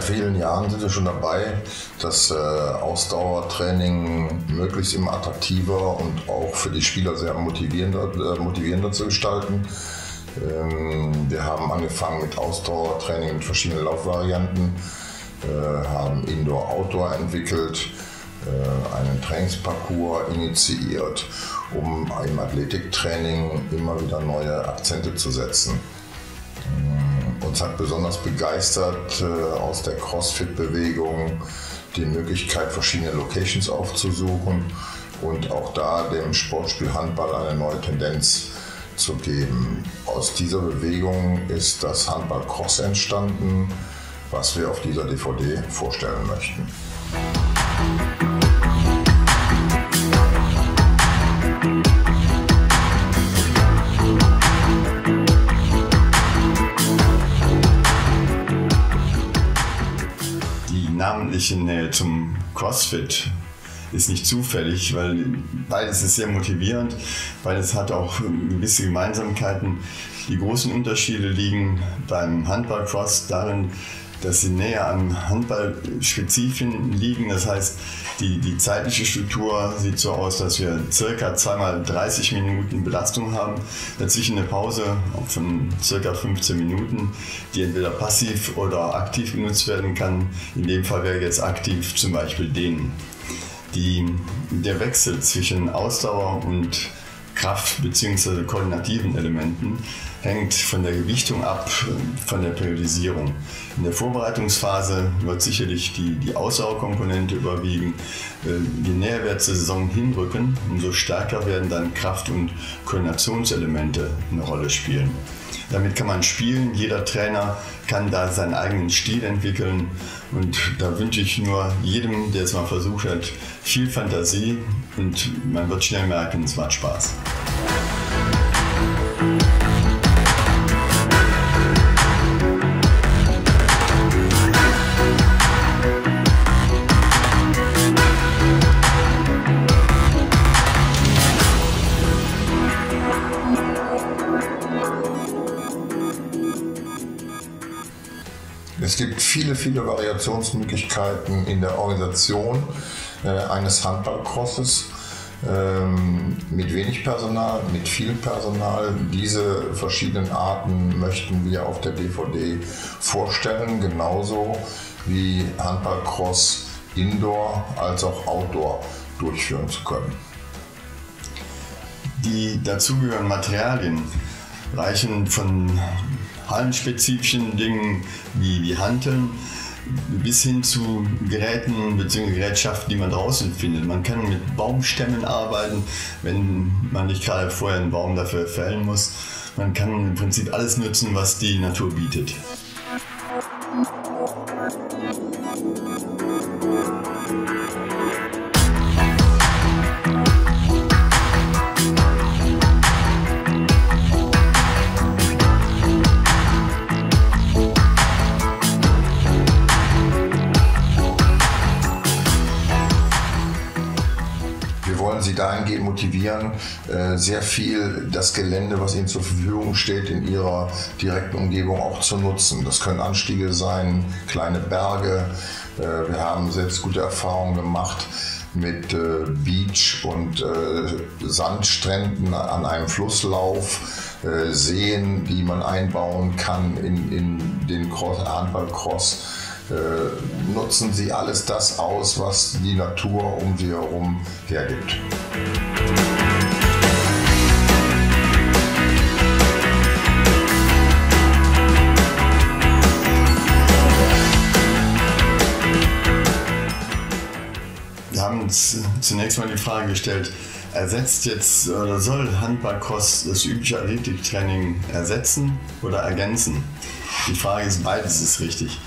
seit vielen Jahren sind wir schon dabei, das äh, Ausdauertraining möglichst immer attraktiver und auch für die Spieler sehr motivierender, äh, motivierender zu gestalten. Ähm, wir haben angefangen mit Ausdauertraining mit verschiedenen Laufvarianten, äh, haben Indoor-Outdoor entwickelt, einen Trainingsparcours initiiert, um im Athletiktraining immer wieder neue Akzente zu setzen. Uns hat besonders begeistert äh, aus der CrossFit-Bewegung die Möglichkeit, verschiedene Locations aufzusuchen und auch da dem Sportspiel Handball eine neue Tendenz zu geben. Aus dieser Bewegung ist das Handball Cross entstanden, was wir auf dieser DVD vorstellen möchten. Namentliche Nähe zum CrossFit ist nicht zufällig, weil beides ist sehr motivierend, beides hat auch gewisse Gemeinsamkeiten. Die großen Unterschiede liegen beim Handballcross darin, dass sie näher an Handballspezifien liegen. Das heißt, die, die zeitliche Struktur sieht so aus, dass wir circa zweimal 30 Minuten Belastung haben, dazwischen eine Pause von circa 15 Minuten, die entweder passiv oder aktiv genutzt werden kann. In dem Fall wäre jetzt aktiv zum Beispiel Dehnen. Die, der Wechsel zwischen Ausdauer und Kraft- bzw. koordinativen Elementen hängt von der Gewichtung ab, von der Periodisierung. In der Vorbereitungsphase wird sicherlich die, die Ausdauerkomponente überwiegen. Äh, je näher wir zur Saison hinrücken, umso stärker werden dann Kraft- und Koordinationselemente eine Rolle spielen. Damit kann man spielen. Jeder Trainer kann da seinen eigenen Stil entwickeln. Und da wünsche ich nur jedem, der es mal versucht hat, viel Fantasie und man wird schnell merken, es macht Spaß. Es gibt viele, viele Variationsmöglichkeiten in der Organisation äh, eines Handballcrosses. Ähm, mit wenig Personal, mit viel Personal. Diese verschiedenen Arten möchten wir auf der DVD vorstellen, genauso wie Handballcross Indoor als auch Outdoor durchführen zu können. Die dazugehörigen Materialien reichen von hallenspezifischen Dingen wie, wie Hanteln bis hin zu Geräten bzw. Gerätschaften, die man draußen findet. Man kann mit Baumstämmen arbeiten, wenn man nicht gerade vorher einen Baum dafür fällen muss. Man kann im Prinzip alles nutzen, was die Natur bietet. Wollen Sie dahingehend motivieren, äh, sehr viel das Gelände, was Ihnen zur Verfügung steht, in Ihrer direkten Umgebung auch zu nutzen. Das können Anstiege sein, kleine Berge. Äh, Wir haben selbst gute Erfahrungen gemacht mit äh, Beach- und Sandstränden an einem Flusslauf, Seen, die man einbauen kann in, in den Cross, Handballcross. Äh, nutzen Sie alles das aus, was die Natur um Sie herum hergibt. Wir haben uns zunächst mal die Frage gestellt, ersetzt jetzt oder soll Handballcross das übliche Athletiktraining ersetzen oder ergänzen? Die Frage ist, beides ist richtig.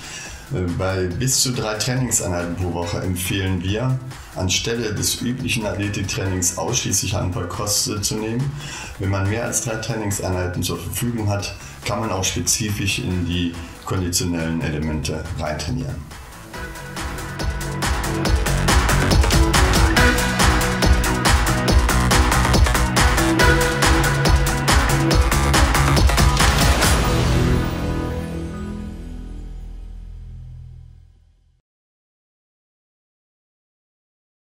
Bei bis zu drei Trainingseinheiten pro Woche empfehlen wir, anstelle des üblichen Athletiktrainings ausschließlich Handball-Cross zu nehmen. Wenn man mehr als drei Trainingseinheiten zur Verfügung hat, kann man auch spezifisch in die konditionellen Elemente reintrainieren.